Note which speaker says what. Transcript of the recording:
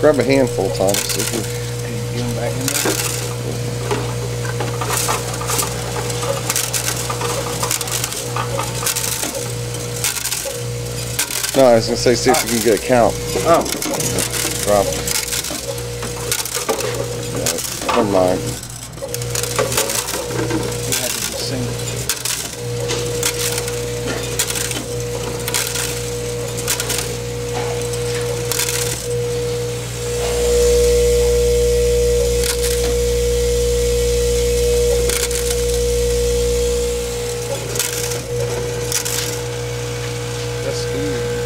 Speaker 1: Grab a handful, Thomas. if you-
Speaker 2: Can get them back in there?
Speaker 1: No, I was gonna say, see if you can get a count.
Speaker 2: Oh,
Speaker 1: Drop. No, Never mind.
Speaker 2: That's cool.